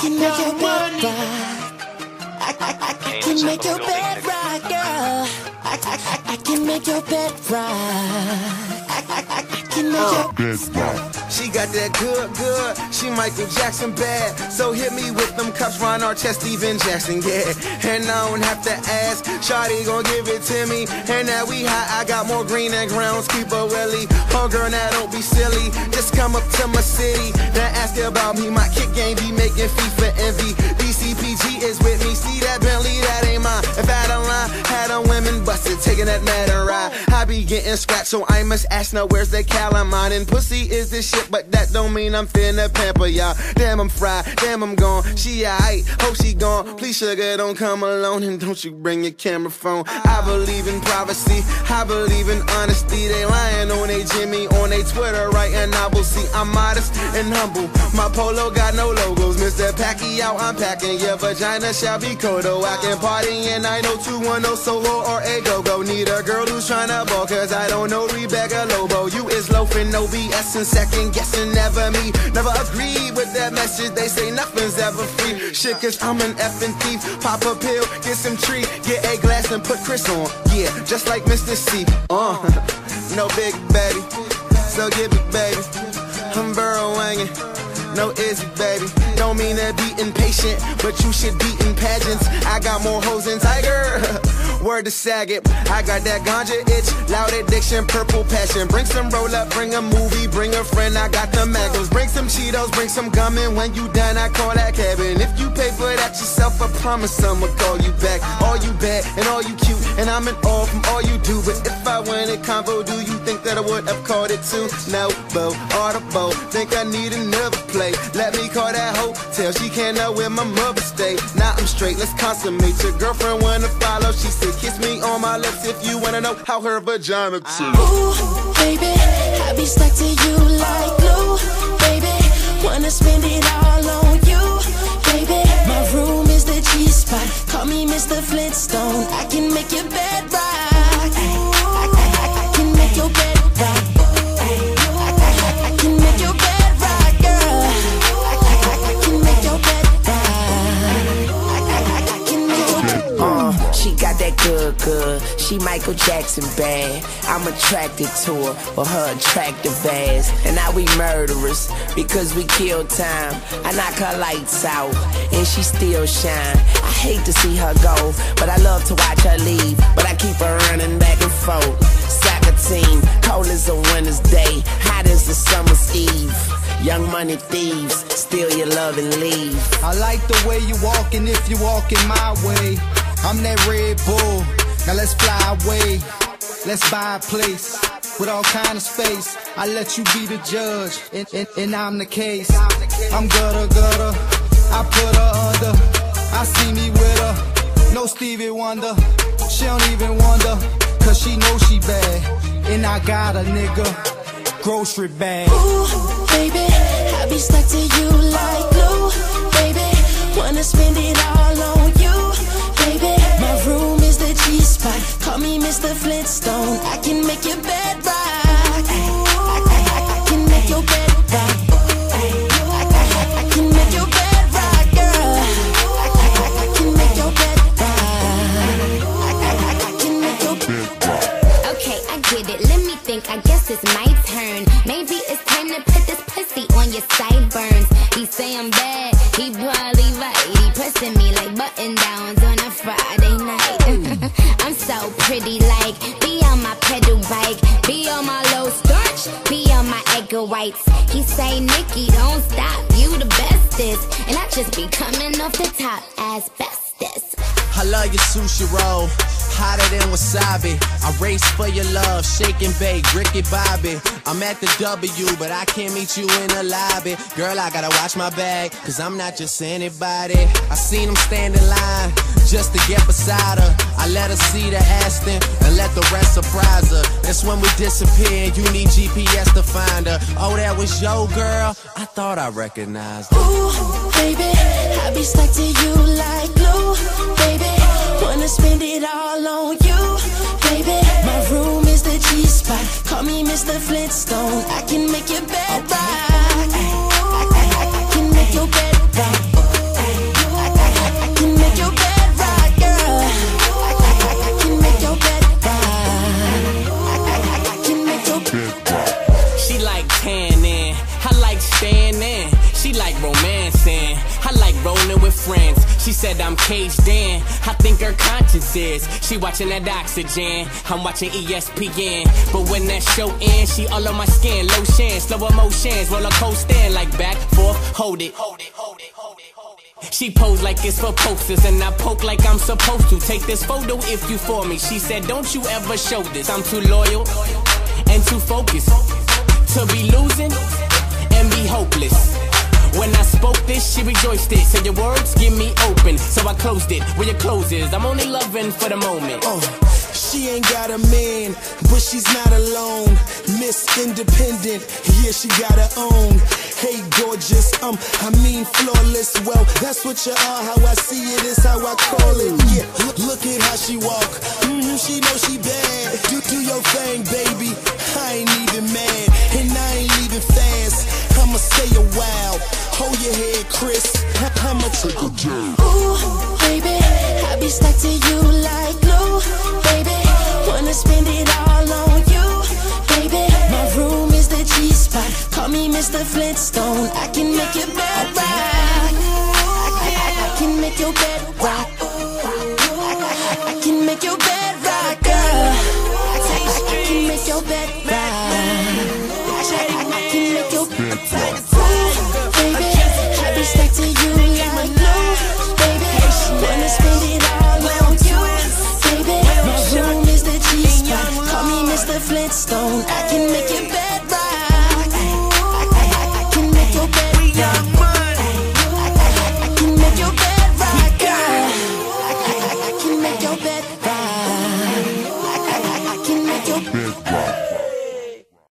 can make your bed rock. I, I, I, I can make your bed rock, girl. I, I, I, I can make your bed rock. I, I, I, I can make your bed rock. She got that good, good. She Michael Jackson bad. So hit me with them cups, Ron Artest, Stephen Jackson, yeah. And I don't have to ask. Shawty gon' give it to me. And now we high, I got more green and grounds. Keep a willy. Oh girl, now don't be silly. Just come up to my city. Now ask about me. My kick game be making FIFA envy. DCPG is with me. See that Bentley, that ain't mine. If I a line, had a women busted, taking that and ride. I be getting scratched, so I must ask now where's the calamine? And pussy is this shit, but that don't mean I'm finna pamper y'all. Damn, I'm fried, damn, I'm gone. She aight, hope she gone. Please, sugar, don't come alone, and don't you bring your camera phone. I believe in privacy, I believe in honesty. They lying on they Jimmy, on they Twitter, I will see I'm modest and humble. My polo got no logos, Mr. Pacquiao, I'm packing. Your vagina shall be Kodo. I can party and I know 210 solo or a go go. Need a girl who's tryna cause I don't know Rebecca Lobo. You is loafing, no BS and second guessing, never me. Never agree with that message, they say nothing's ever free. Shit, cause I'm an effing thief. Pop a pill, get some tree, get a glass and put Chris on. Yeah, just like Mr. C. Uh, no big baby, so get big baby. I'm burrowing. No Izzy, baby. Don't mean to be impatient, but you should be in pageants. I got more hoes than Tiger. Word to Saget. I got that ganja itch, loud addiction, purple passion. Bring some roll up, bring a movie, bring a friend. I got the magnums. Bring some Cheetos, bring some gum, and when you done, I call that cabin. If you I promise I'ma call you back. All you bad and all you cute, and I'm in awe from all you do. But if I wanted convo, do you think that I would have called it too? No, bo, audible. Think I need another play. Let me call that hotel. She can't know where my mother stay. Now I'm straight, let's consummate. Your girlfriend wanna follow. She said, kiss me on my lips if you wanna know how her vagina tastes. Ooh, baby, I be stuck to you like glue. Baby, wanna spend it all on Call me Mr. Flintstone. I can make your bed rock. I, I, I, I can make your bed rock. Uh, she got that good, good. She Michael Jackson bad. I'm attracted to her for her attractive ass. And now we murderers because we kill time. I knock her lights out and she still shine. I hate to see her go, but I love to watch her leave. But I keep her running back and forth. Soccer team, cold as a winter's day, hot as a summer's eve. Young money thieves, steal your love and leave. I like the way you walking if you walking my way. I'm that Red Bull. Now let's fly away. Let's buy a place with all kind of space. I let you be the judge, and, and, and I'm the case. I'm gutter gutter. I put her under. I see me with her. No Stevie Wonder. She don't even wonder, cause she knows she bad. And I got a nigga. Grocery bag. Ooh, baby, I be stuck to you like glue. Baby, wanna spend it all on you. Baby, Call me Mr. Flintstone. I can make your bed rock. I, I, I, I can make your bed He pressing me like button downs on a Friday night. I'm so pretty, like be on my pedal bike, be on my low starch, be on my egg whites. He say, Nikki, don't stop. You the bestest, and I just be coming off the top as bestest. I love your sushi roll, hotter than wasabi. I race for your love, shake and bake, Ricky Bobby. I'm at the W, but I can't meet you in the lobby. Girl, I gotta watch my bag, cause I'm not just anybody. I seen him stand in line just to get beside her. I let her see the Aston and let the rest surprise her. That's when we disappear, you need GPS to find her. Oh, that was your girl? I thought I recognized her. Ooh, baby, I be stuck to you like glue. Baby, wanna spend it all on you. Baby, my room is the G spot. Call me Mr. Flintstone. I can make your bed rolling with friends. She said I'm caged in. I think her conscience is. She watching that oxygen. I'm watching ESPN. But when that show ends, she all on my skin. Lotion, slow emotions, roller coaster, like back, forth, hold it. Hold it, hold it, hold it. She pose like it's for posters, and I poke like I'm supposed to. Take this photo if you for me. She said, Don't you ever show this. I'm too loyal and too focused to be losing and be hopeless. When I spoke this, she rejoiced it. Said your words give me open, so I closed it. Where your clothes is, I'm only loving for the moment. Oh, she ain't got a man, but she's not alone. Miss Independent, yeah, she got her own. Hey, gorgeous, um, I mean flawless. Well, that's what you are. How I see it is how I call it. Yeah, look, look at how she walk. Your head, Chris. I'ma a jab. Ooh, baby, I be stuck to you like glue, baby. Wanna spend it all on you, baby. My room is the G spot. Call me Mr. Flintstone. I can make your bed rock. I, I- I can make your bed rock. I, I can make your bed rock, girl. I, I- I can make your bed rock. I, I- I can make your bed rock. Stuck to you like glue, baby. Wanna spend it all on you, baby. My room is the G spot. Call me Mr. Flintstone. I can